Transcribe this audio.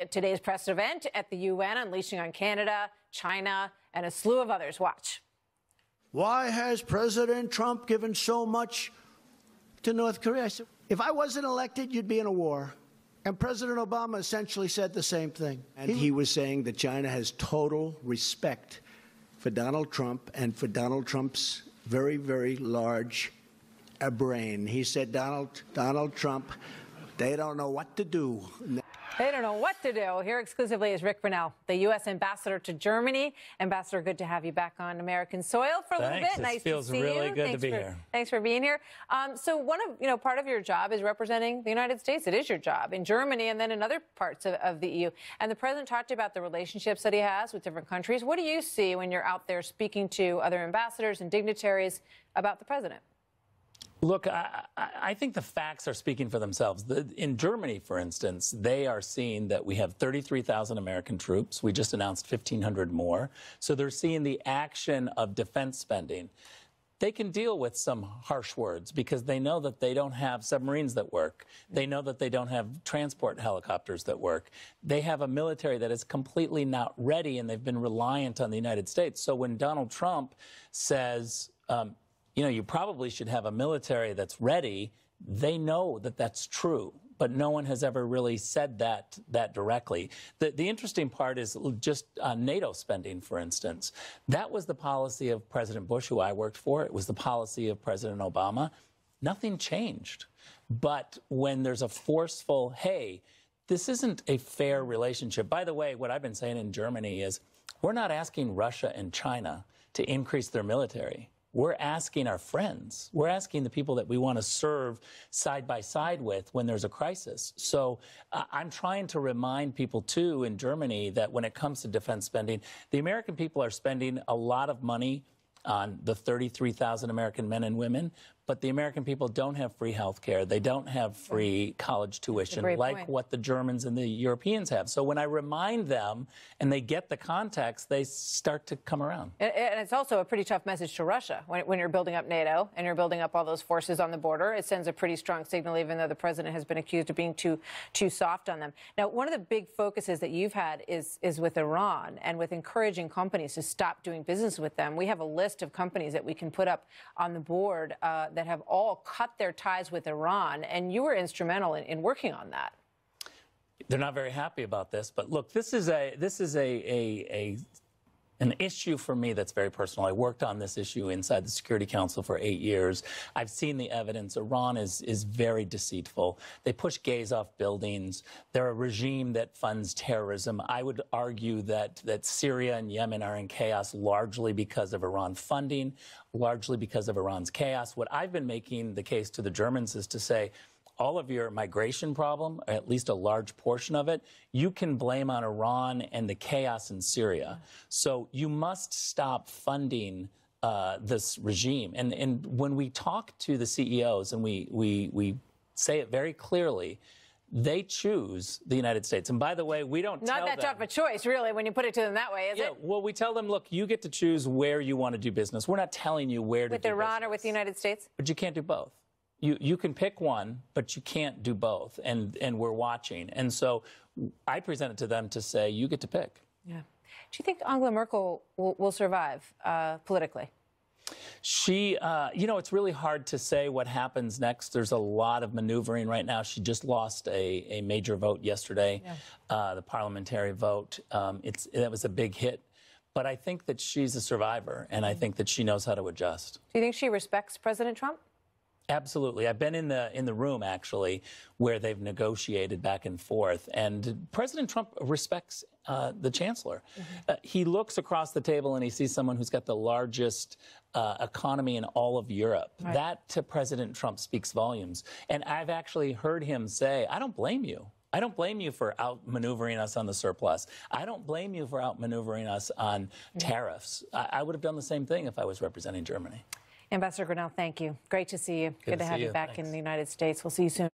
At today's press event at the UN, unleashing on Canada, China, and a slew of others. Watch. Why has President Trump given so much to North Korea? I said, if I wasn't elected, you'd be in a war. And President Obama essentially said the same thing. And he was saying that China has total respect for Donald Trump and for Donald Trump's very, very large uh, brain. He said, Donald, Donald Trump, they don't know what to do. They don't know what to do. Here exclusively is Rick Grenell, the U.S. ambassador to Germany. Ambassador, good to have you back on American soil for a Thanks. little bit. It nice feels to see really you. good thanks to be for, here. Thanks for being here. Um, so one of you know part of your job is representing the United States. It is your job in Germany and then in other parts of, of the EU. And the president talked about the relationships that he has with different countries. What do you see when you're out there speaking to other ambassadors and dignitaries about the president? Look, I, I, think the facts are speaking for themselves. The, in Germany, for instance, they are seeing that we have 33,000 American troops. We just announced 1,500 more. So they're seeing the action of defense spending. They can deal with some harsh words because they know that they don't have submarines that work. They know that they don't have transport helicopters that work. They have a military that is completely not ready and they've been reliant on the United States. So when Donald Trump says, um, you know, you probably should have a military that's ready. They know that that's true, but no one has ever really said that that directly. The, the interesting part is just uh, NATO spending, for instance. That was the policy of President Bush, who I worked for. It was the policy of President Obama. Nothing changed. But when there's a forceful, hey, this isn't a fair relationship. By the way, what I've been saying in Germany is we're not asking Russia and China to increase their military. We're asking our friends. We're asking the people that we want to serve side by side with when there's a crisis. So uh, I'm trying to remind people, too, in Germany that when it comes to defense spending, the American people are spending a lot of money on the 33,000 American men and women, but the American people don't have free health care. They don't have free college tuition like point. what the Germans and the Europeans have. So when I remind them and they get the context, they start to come around. And, and it's also a pretty tough message to Russia when, when you're building up NATO and you're building up all those forces on the border. It sends a pretty strong signal, even though the president has been accused of being too too soft on them. Now, one of the big focuses that you've had is is with Iran and with encouraging companies to stop doing business with them. We have a list of companies that we can put up on the board. Uh, that have all cut their ties with Iran, and you were instrumental in, in working on that. They're not very happy about this, but look, this is a this is a, a, a an issue for me that's very personal. I worked on this issue inside the Security Council for eight years. I've seen the evidence. Iran is, is very deceitful. They push gays off buildings. They're a regime that funds terrorism. I would argue that, that Syria and Yemen are in chaos largely because of Iran funding, largely because of Iran's chaos. What I've been making the case to the Germans is to say, all of your migration problem, or at least a large portion of it, you can blame on Iran and the chaos in Syria. So you must stop funding uh, this regime. And, and when we talk to the CEOs and we, we, we say it very clearly, they choose the United States. And by the way, we don't not that them, tough a choice, really, when you put it to them that way, is yeah, it? Well, we tell them, look, you get to choose where you want to do business. We're not telling you where with to. With Iran business. or with the United States. But you can't do both you you can pick one, but you can't do both, and and we're watching. And so I present it to them to say you get to pick. Yeah. Do you think Angela Merkel will, will survive uh, politically? She, uh, you know, it's really hard to say what happens next. There's a lot of maneuvering right now. She just lost a, a major vote yesterday, yeah. uh, the parliamentary vote. Um, it's that was a big hit. But I think that she's a survivor, and I think that she knows how to adjust. Do you think she respects President Trump? Absolutely. I've been in the in the room actually where they've negotiated back and forth, and President Trump respects uh, the chancellor. Mm -hmm. uh, he looks across the table and he sees someone who's got the largest uh, economy in all of Europe. Right. That to President Trump speaks volumes. And I've actually heard him say, "I don't blame you." I don't blame you for outmaneuvering us on the surplus. I don't blame you for outmaneuvering us on mm -hmm. tariffs. I, I would have done the same thing if I was representing Germany. Ambassador Grenell, thank you. Great to see you. Good, Good to, to have you, you. back Thanks. in the United States. We'll see you soon.